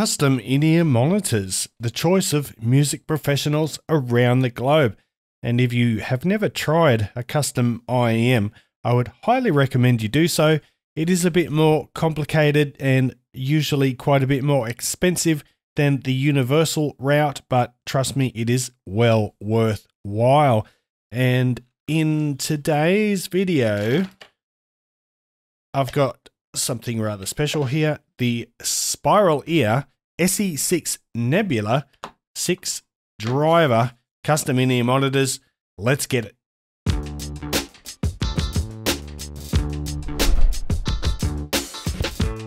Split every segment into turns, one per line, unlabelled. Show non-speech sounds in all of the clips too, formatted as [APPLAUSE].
Custom in-ear monitors, the choice of music professionals around the globe. And if you have never tried a custom IEM, I would highly recommend you do so. It is a bit more complicated and usually quite a bit more expensive than the universal route, but trust me, it is well worthwhile. And in today's video, I've got something rather special here. The Spiral Ear SE6 Nebula 6 driver custom in-ear monitors. Let's get it.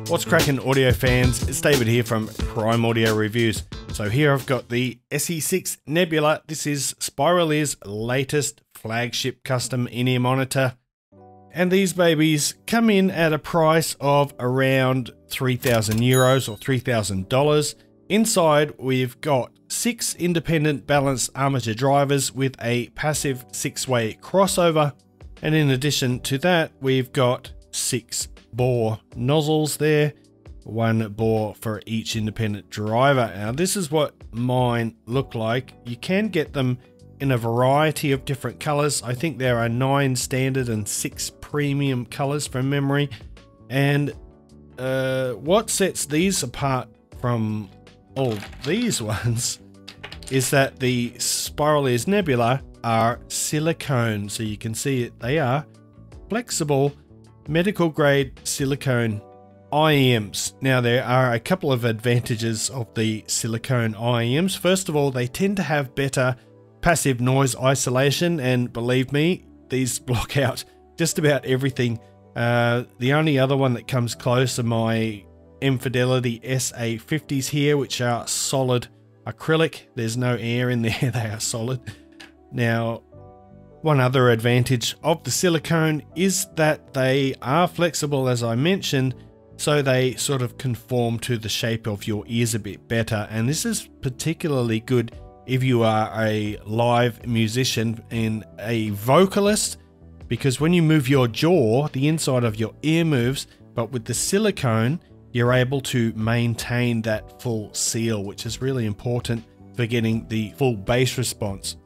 What's cracking audio fans? It's David here from Prime Audio Reviews. So here I've got the SE6 Nebula. This is Spiral Ear's latest flagship custom in-ear monitor. And these babies come in at a price of around 3,000 euros or $3,000. Inside, we've got six independent balanced armature drivers with a passive six-way crossover. And in addition to that, we've got six bore nozzles there, one bore for each independent driver. Now this is what mine look like. You can get them in a variety of different colors. I think there are nine standard and six premium colors from memory. And uh, what sets these apart from all these [LAUGHS] ones is that the Spiral Ears Nebula are silicone. So you can see it, they are flexible medical grade silicone IEMs. Now, there are a couple of advantages of the silicone IEMs. First of all, they tend to have better passive noise isolation, and believe me, these [LAUGHS] block out just about everything. Uh, the only other one that comes close are my M Fidelity SA50s here, which are solid acrylic. There's no air in [LAUGHS] there, they are solid. Now, one other advantage of the silicone is that they are flexible as I mentioned, so they sort of conform to the shape of your ears a bit better and this is particularly good if you are a live musician and a vocalist because when you move your jaw, the inside of your ear moves, but with the silicone, you're able to maintain that full seal, which is really important for getting the full bass response.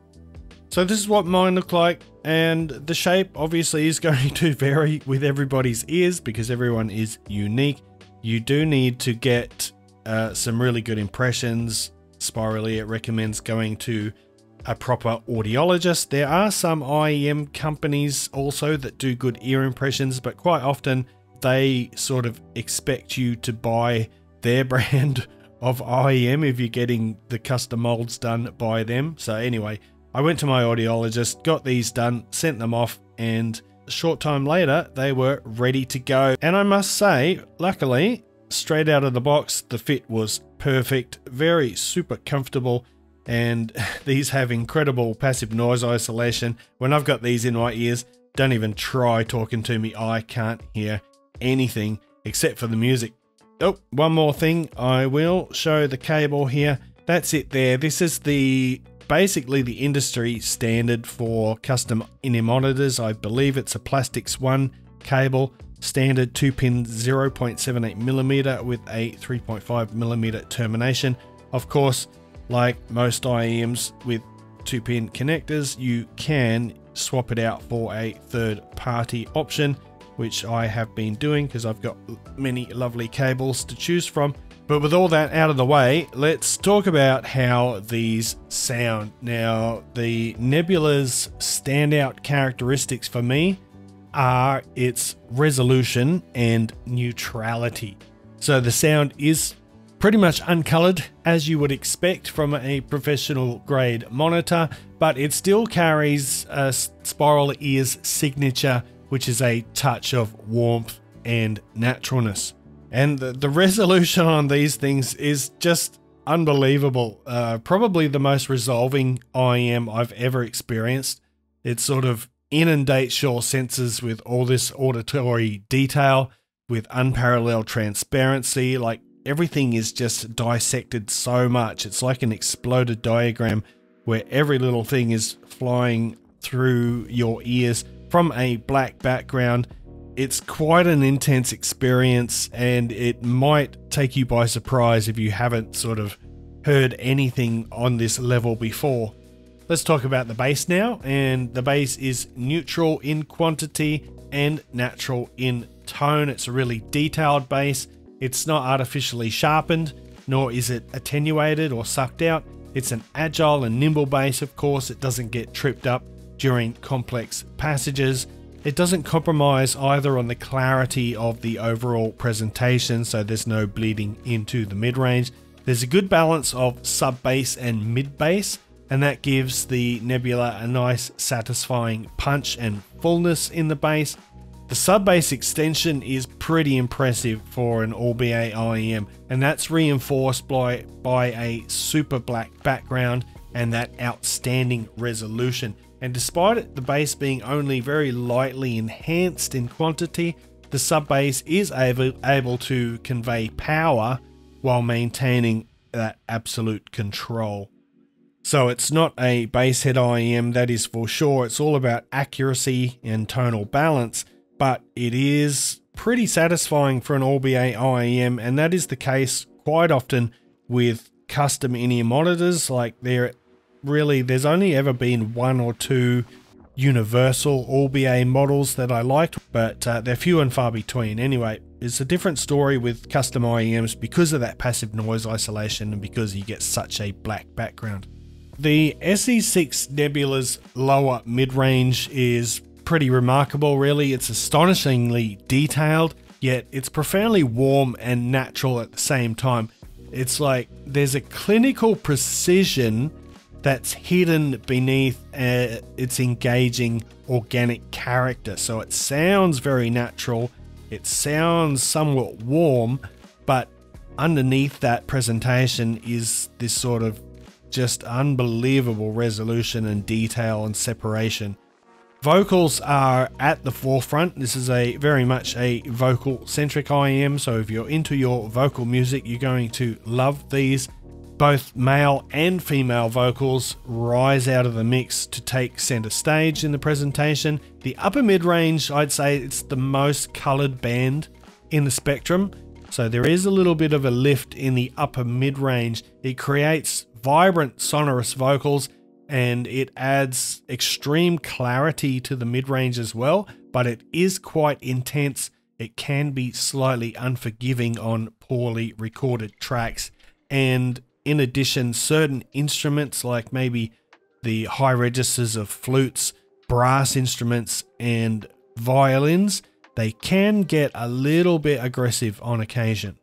So this is what mine look like and the shape obviously is [LAUGHS] going to vary with everybody's ears because everyone is unique. You do need to get uh, some really good impressions. Spiral Ear recommends going to a proper audiologist. There are some IEM companies also that do good ear impressions, but quite often they sort of expect you to buy their [LAUGHS] brand of IEM if you're getting the custom molds done by them. So anyway, I went to my audiologist, got these done, sent them off, and a short time later, they were ready to go. And I must say, luckily, straight out of the box, the fit was perfect, very super comfortable, and [LAUGHS] these have incredible passive noise isolation. When I've got these in my ears, don't even try talking to me. I can't hear anything except for the music. Oh, one more thing. I will show the cable here. That's it there. This is the basically the industry standard for custom in-ear monitors. I believe it's a Plastics One cable, standard 2 pin 0.78 millimeter with a 3.5 millimeter termination. Of course, like most IEMs with 2 pin connectors, you can swap it out for a third party option, which I have been doing because I've got many lovely cables to choose from. But with all that out of the way, let's talk about how these sound. Now, the Nebula's standout characteristics for me are its resolution and neutrality. So the sound is pretty much uncolored as you would expect from a professional grade monitor, but it still carries a Spiral Ear's signature, which is a touch of warmth and naturalness. And the, resolution on these things is just unbelievable. Uh, probably the most resolving IEM I've ever experienced. It's sort of inundates your senses with all this auditory detail, with unparalleled transparency. Like everything is just dissected so much. It's like an exploded diagram where every little thing is flying through your ears from a black background it's quite an intense experience and it might take you by surprise if you haven't sort of heard anything on this level before. Let's talk about the bass now, and the bass is neutral in quantity and natural in tone. It's a really detailed bass. It's not artificially sharpened, nor is it attenuated or sucked out. It's an agile and nimble bass, of course. It doesn't get tripped up during complex passages. It doesn't compromise either on the clarity of the overall presentation, so there's no bleeding into the mid range. There's a good balance of sub bass and mid bass, and that gives the Nebula a nice satisfying punch and fullness in the bass. The sub bass extension is pretty impressive for an all BA IEM, and that's reinforced by, by a super black background and that outstanding resolution. And despite it, the bass being only very lightly enhanced in quantity, the sub bass is able, able to convey power while maintaining that absolute control. So it's not a basshead IEM, that is for sure. It's all about accuracy and tonal balance, but it is pretty satisfying for an all-BA IEM, and that is the case quite often with custom in-ear monitors. Like there, really, there's only ever been one or two universal all-BA models that I liked, but uh, they're few and far between. Anyway, it's a different story with custom IEMs because of that passive noise isolation and because you get such a black background. The SE6 Nebula's lower mid-range is pretty remarkable really. It's astonishingly detailed, yet it's profoundly warm and natural at the same time. It's like there's a clinical precision that's hidden beneath uh, its engaging organic character. So it sounds very natural, it sounds somewhat warm, but underneath that presentation is this sort of just unbelievable resolution and detail and separation. Vocals are at the forefront. This is a very much a vocal centric IEM, so if you're into your vocal music, you're going to love these. Both male and female vocals rise out of the mix to take center stage in the presentation. The upper mid range, I'd say it's the most colored band in the spectrum. So there is a little bit of a lift in the upper mid range. It creates vibrant, sonorous vocals, and it adds extreme clarity to the mid range as well, but it is quite intense. It can be slightly unforgiving on poorly recorded tracks. And in addition, certain instruments, like maybe the high registers of flutes, brass instruments, and violins, they can get a little bit aggressive on occasion.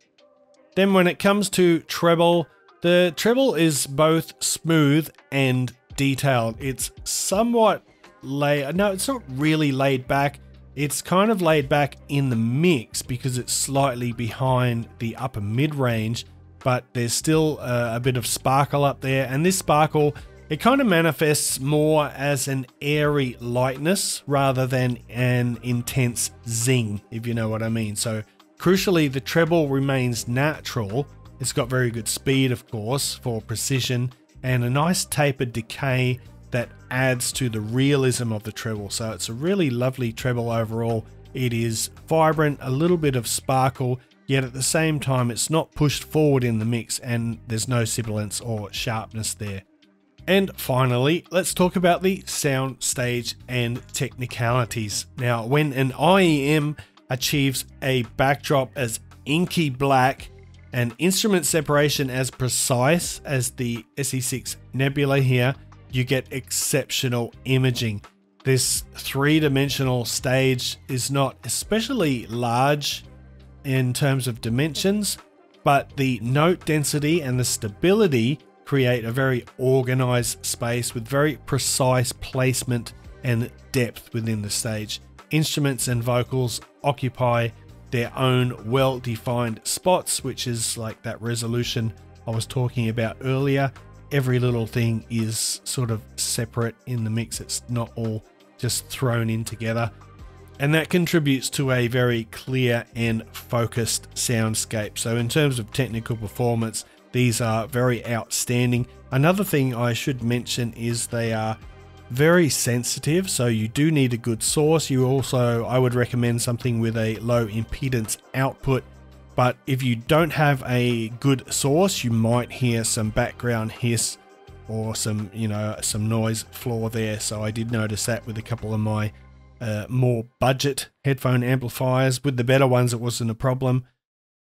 Then, when it comes to treble, the treble is both smooth and detailed. It's somewhat laid, no, it's not really laid back. It's kind of laid back in the mix because it's slightly behind the upper mid range, but there's still a, a bit of sparkle up there. And this sparkle, it kind of manifests more as an airy lightness rather than an intense zing, if you know what I mean. So, crucially, the treble remains natural it's got very good speed, of course, for precision, and a nice tapered decay that adds to the realism of the treble. So it's a really lovely treble overall. It is vibrant, a little bit of sparkle, yet at the same time it's not pushed forward in the mix and there's no sibilance or sharpness there. And finally, let's talk about the sound stage and technicalities. Now, when an IEM achieves a backdrop as inky black and instrument separation as precise as the SE6 Nebula here, you get exceptional imaging. This three dimensional stage is not especially large in terms of dimensions, but the note density and the stability create a very organized space with very precise placement and depth within the stage. Instruments and vocals occupy their own well defined spots, which is like that resolution I was talking about earlier. Every little thing is sort of separate in the mix, it's not all just thrown in together. And that contributes to a very clear and focused soundscape. So, in terms of technical performance, these are very outstanding. Another thing I should mention is they are very sensitive, so you do need a good source. You also, I would recommend something with a low impedance output. But if you don't have a good source, you might hear some background hiss or some, you know, some noise floor there. So I did notice that with a couple of my uh, more budget headphone amplifiers. With the better ones, it wasn't a problem.